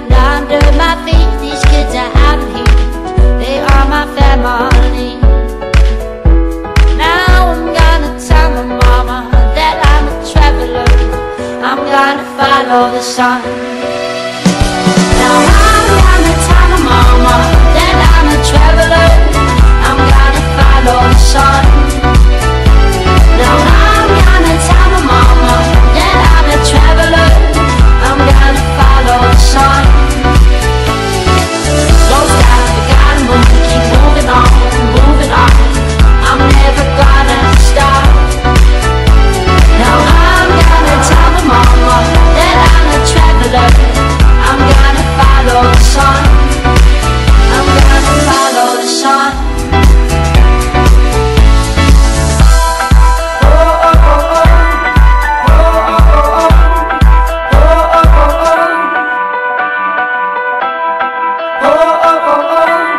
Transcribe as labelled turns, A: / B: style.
A: my feet, these kids are out of here. They are my family. Now I'm gonna tell my mama that I'm a traveler. I'm gonna follow the sun. oh, oh, oh. oh.